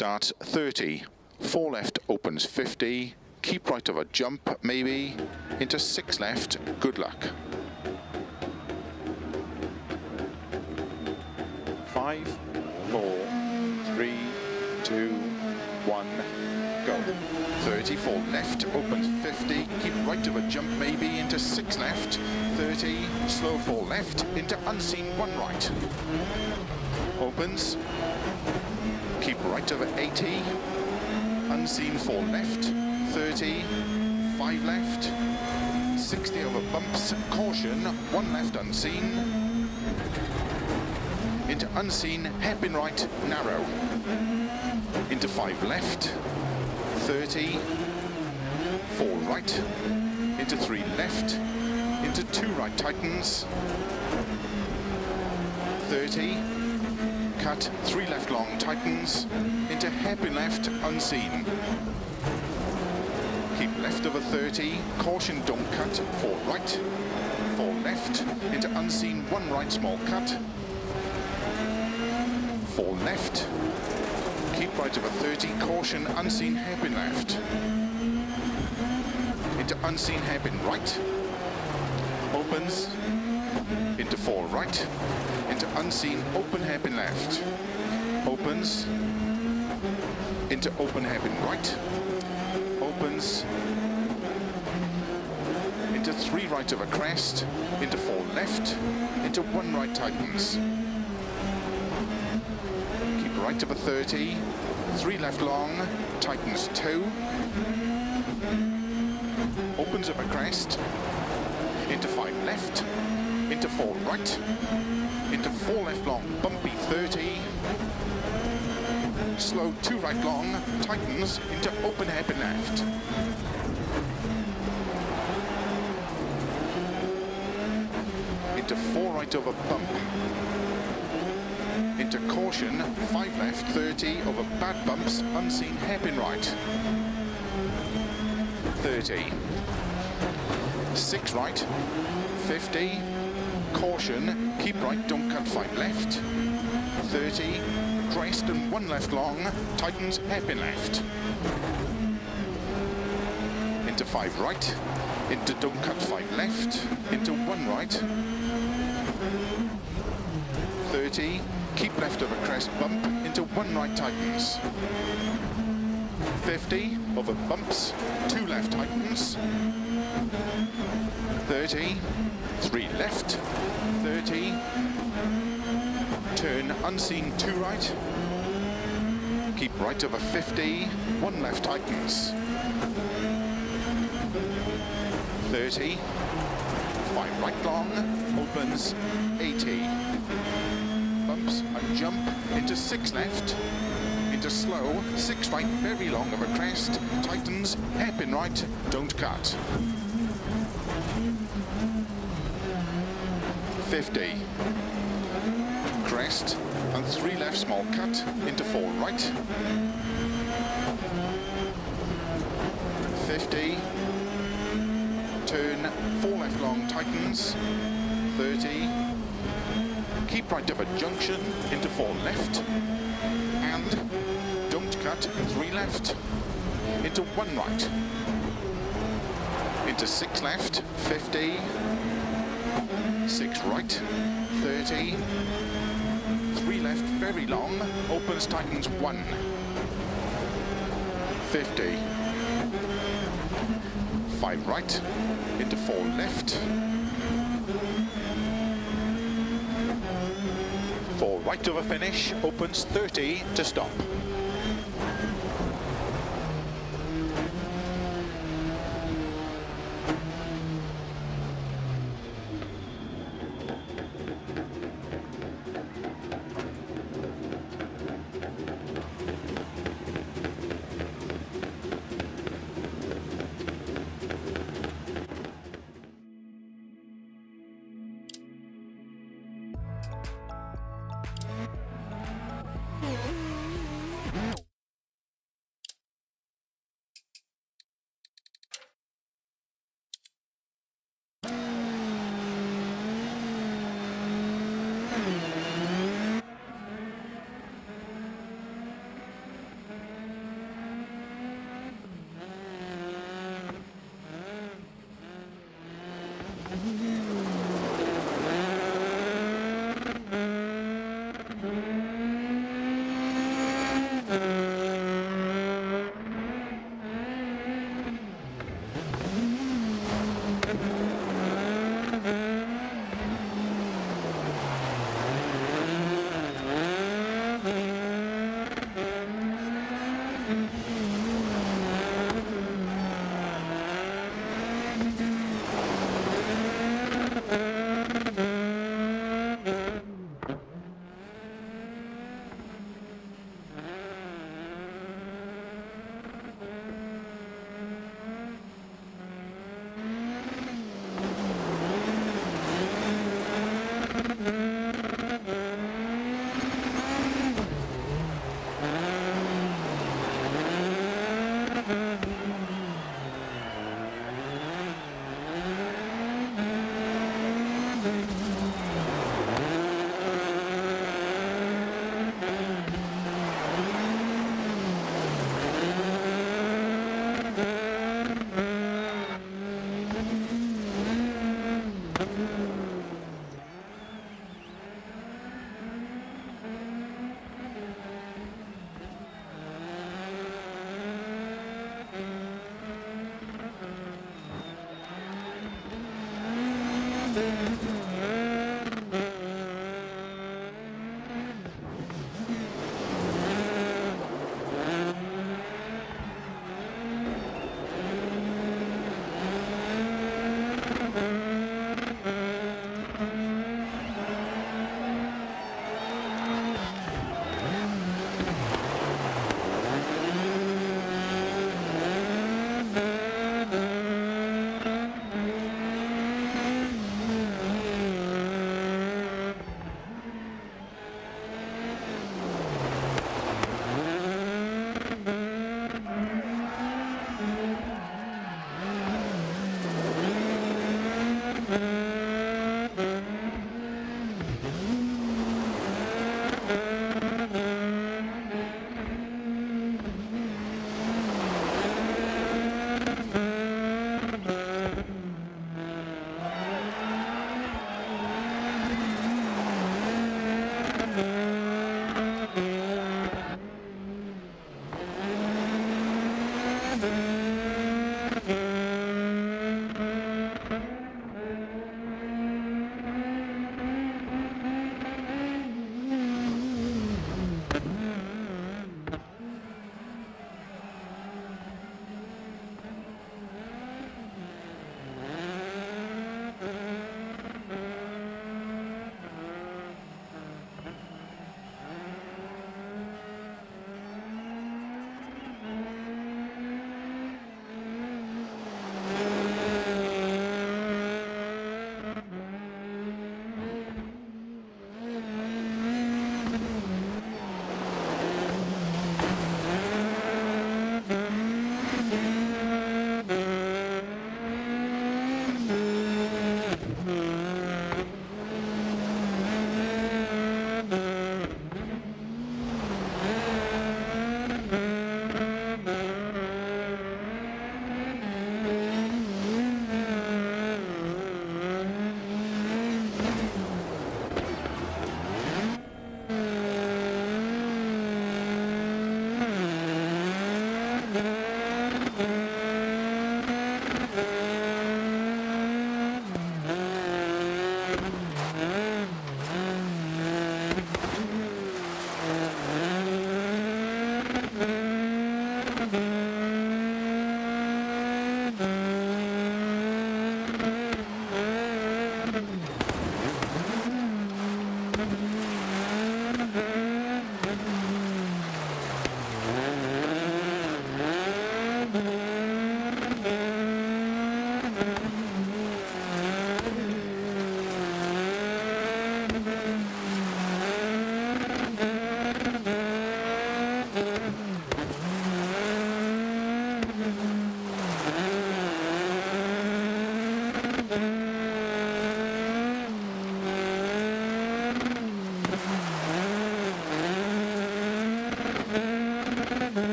Starts 30. Four left opens 50. Keep right of a jump, maybe. Into six left. Good luck. Five, four, three, two, one, go. 30, four left, opens 50, keep right of a jump maybe, into six left, 30, slow four left, into unseen one right. Opens, keep right over 80, unseen four left, 30, five left, 60 over bumps, caution, one left unseen, into unseen, hairpin right, narrow, into five left, 30, four right, into three left, into two right tightens, 30, cut, three left long tightens, into hairpin left, unseen. Keep left over 30, caution don't cut, four right, four left, into unseen, one right small cut, four left, keep right over 30, caution, unseen hairpin left, into unseen hairpin right, opens, into four right, into unseen open hairpin left, opens, into open hairpin right, opens, into three right of a crest, into four left, into one right tightens, keep right over 30, three left long, tightens two, opens up a crest, into five left, into four right, into four left long, bumpy 30, slow two right long, tightens into open hairpin left. Into four right over bump. Into caution, five left, 30 over bad bumps, unseen hairpin right. 30. Six right, 50, caution, keep right, don't cut five left, 30, crest and one left long, tightens hairpin left, into five right, into don't cut five left, into one right, 30, keep left over crest bump, into one right tightens, 50, over bumps, two left tightens, 30, three left, 30, turn unseen two right, keep right over 50, one left tightens, 30, five right long, opens, 80, bumps and jump into six left, into slow, six right, very long over crest, tightens, hairpin right, don't cut. 50. Crest and three left small cut into four right. 50. Turn four left long tightens. 30. Keep right of a junction into four left. And don't cut three left into one right. Into six left, 50 six right, 30, three left, very long, opens, tightens one, 50, five right, into four left, four right over finish, opens 30 to stop. Mm-hmm.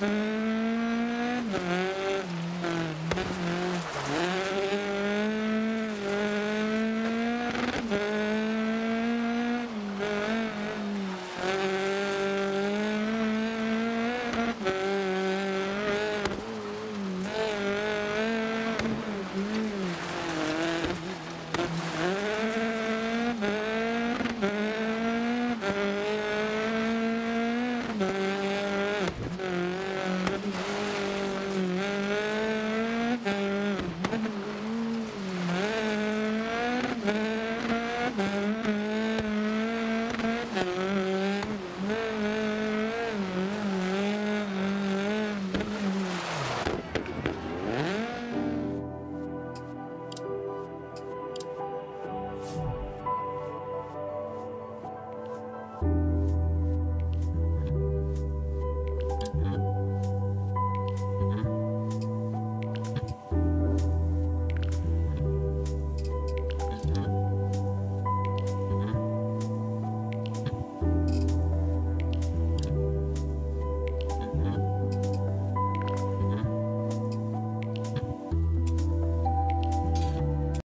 Left.